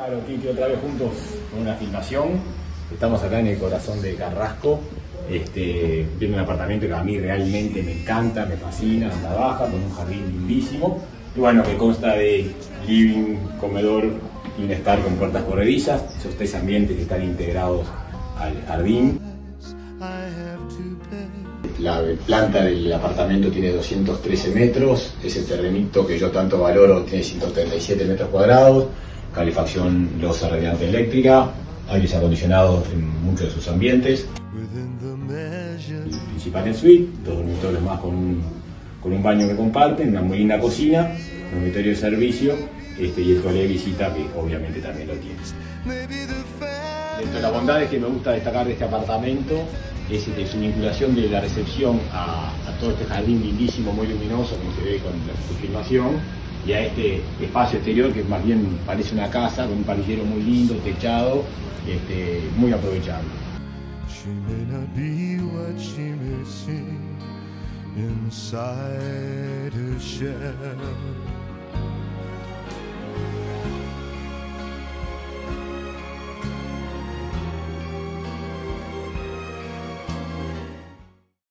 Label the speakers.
Speaker 1: Claro, Titi, otra vez juntos con una filmación. Estamos acá en el corazón de Carrasco, este, viendo un apartamento que a mí realmente me encanta, me fascina, anda baja, con un jardín lindísimo. Y bueno, que consta de living, comedor y un estar con puertas corredizas, esos tres ambientes que están integrados al jardín. La planta del apartamento tiene 213 metros, ese terrenito que yo tanto valoro tiene 137 metros cuadrados, calefacción losa radiante eléctrica, aires acondicionados en muchos de sus ambientes. El principal en suite, dos dormitorios más con un, con un baño que comparten, una muy linda cocina, un dormitorio de servicio este, y el colegio de visita que obviamente también lo tiene. Dentro de las bondades que me gusta destacar de este apartamento es, este, su vinculación de la recepción a, a, todo este jardín lindísimo, muy luminoso, como se ve con la, filmación, y a este espacio exterior que más bien parece una casa, con un parrillero muy lindo, techado, este, muy aprovechable.